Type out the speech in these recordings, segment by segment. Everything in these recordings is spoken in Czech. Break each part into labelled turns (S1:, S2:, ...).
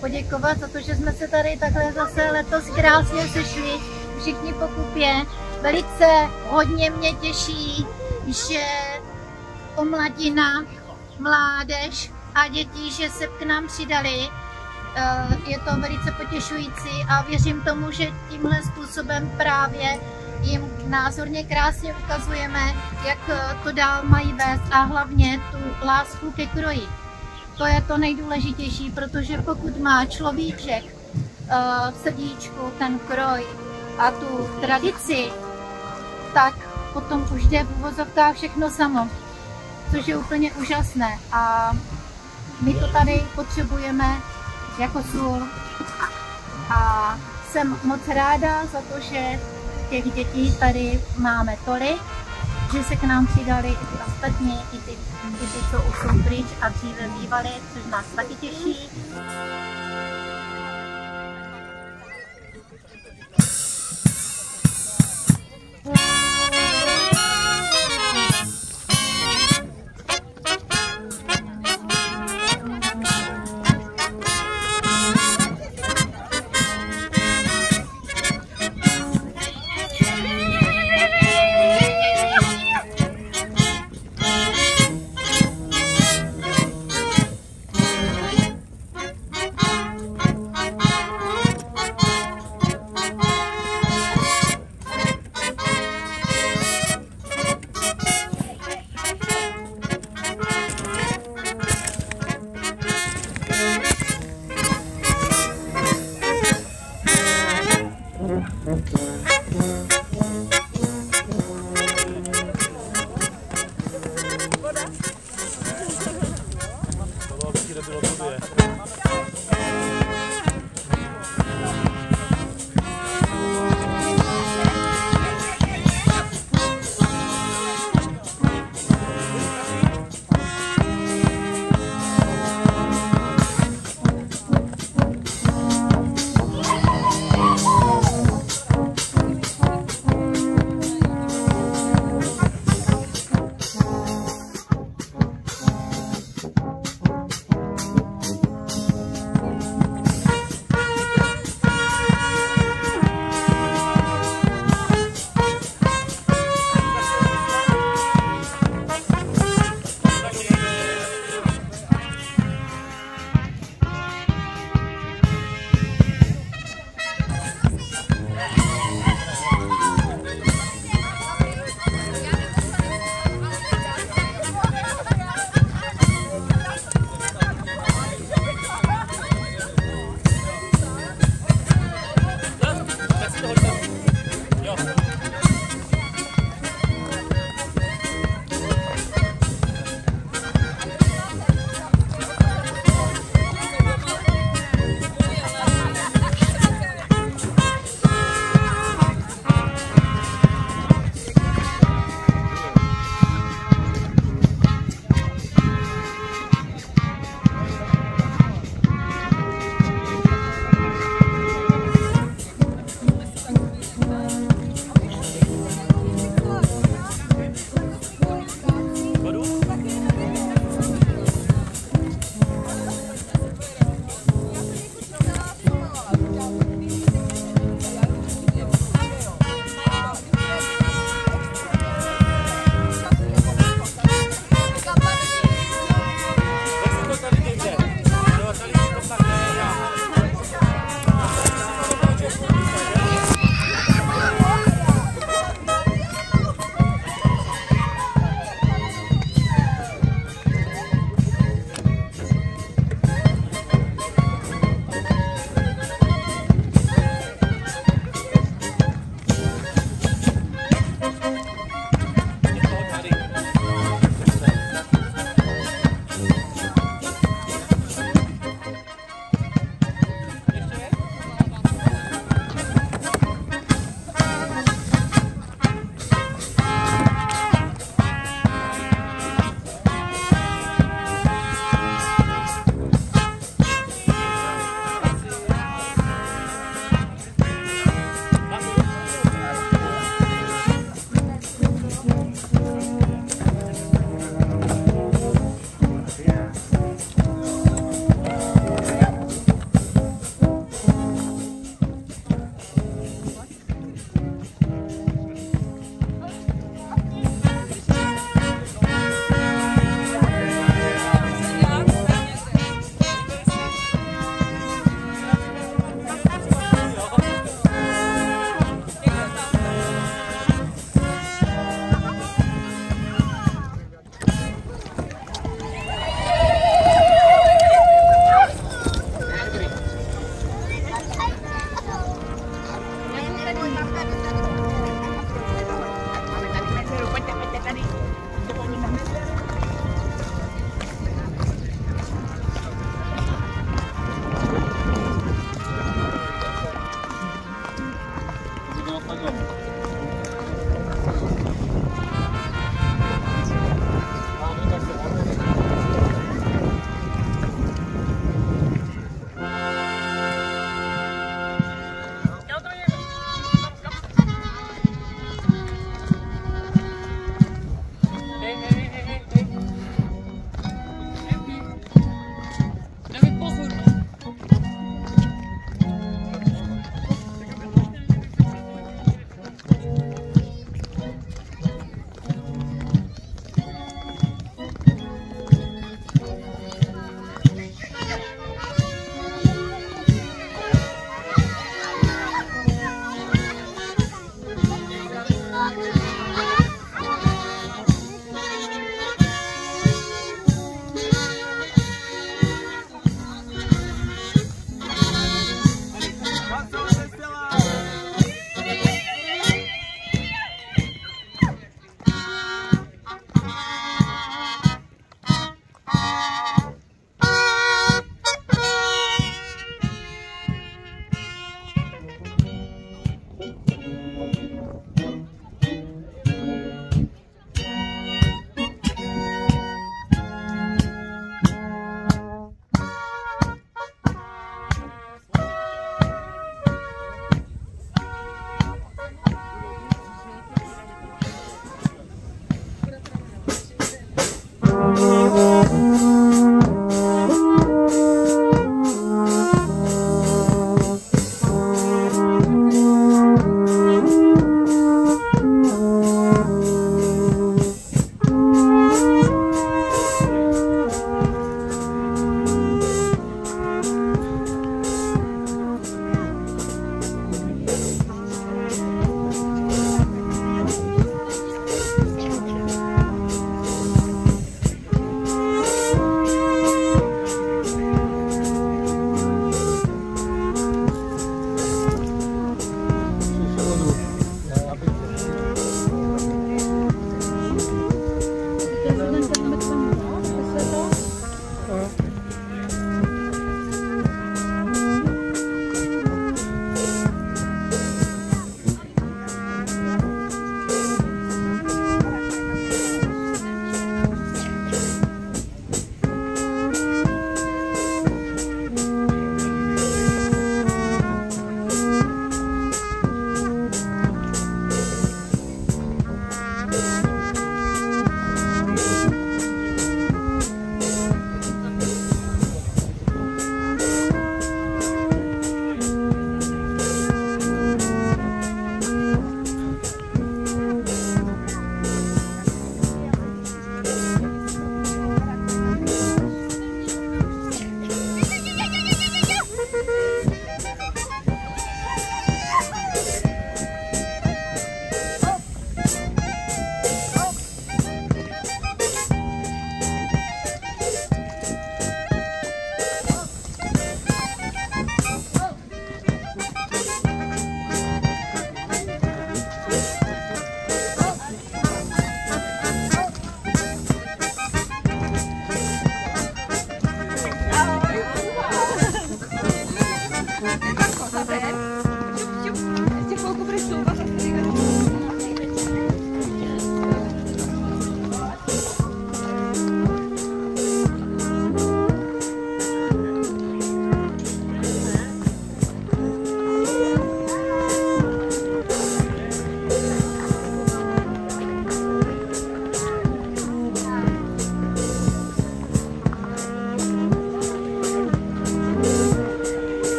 S1: poděkovat za to, že jsme se tady takhle zase letos krásně sešli, všichni po kupě. Velice hodně mě těší, že o mladina, mládež a děti, že se k nám přidali. Eh, je to velice potěšující a věřím tomu, že tímhle způsobem právě jim názorně krásně ukazujeme, jak eh, to dál mají vést a hlavně tu lásku ke kroji. To je to nejdůležitější, protože pokud má človíček eh, v srdíčku ten kroj a tu tradici, tak potom už jde v uvozovkách všechno samo, což je úplně úžasné. A my to tady potřebujeme jako sůl. A jsem moc ráda za to, že těch dětí tady máme tolik, že se k nám přidali i ty ostatní, i ty, i ty co už jsou pryč a dříve bývali, což nás taky těší.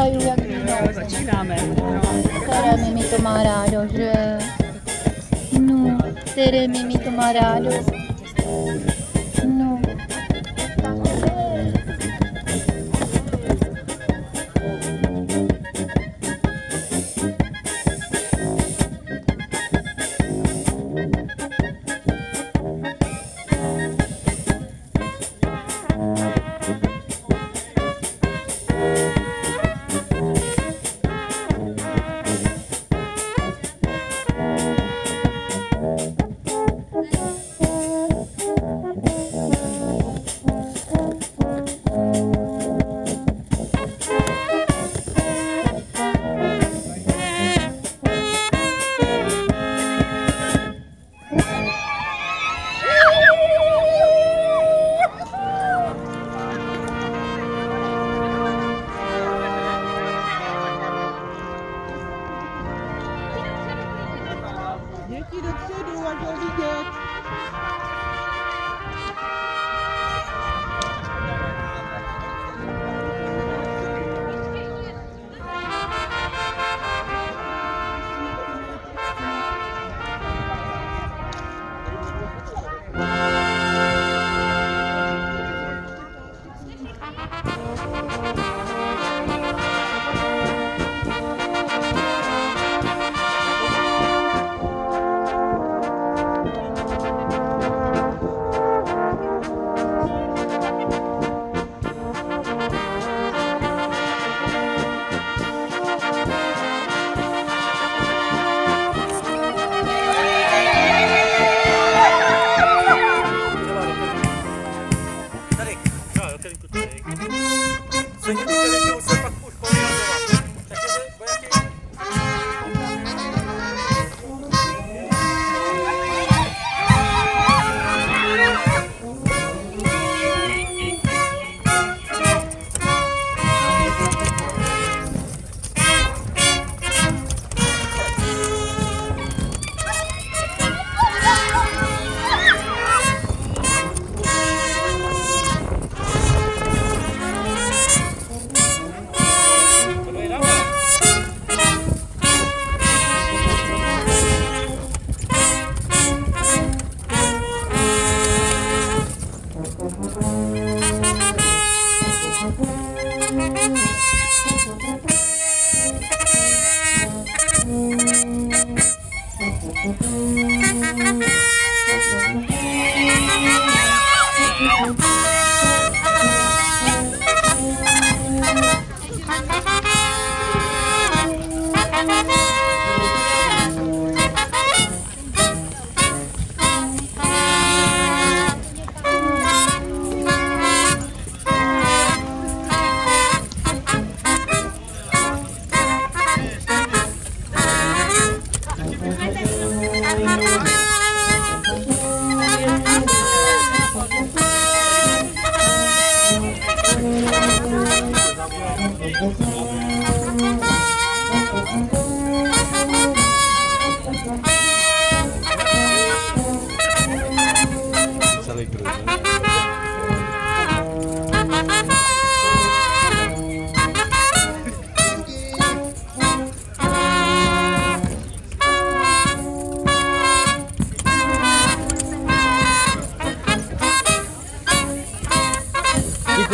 S1: Hraju jak víno.
S2: Začínáme.
S1: Které Mimi to má rádo, že? No, které Mimi to má rádo.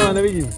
S3: ненавидим.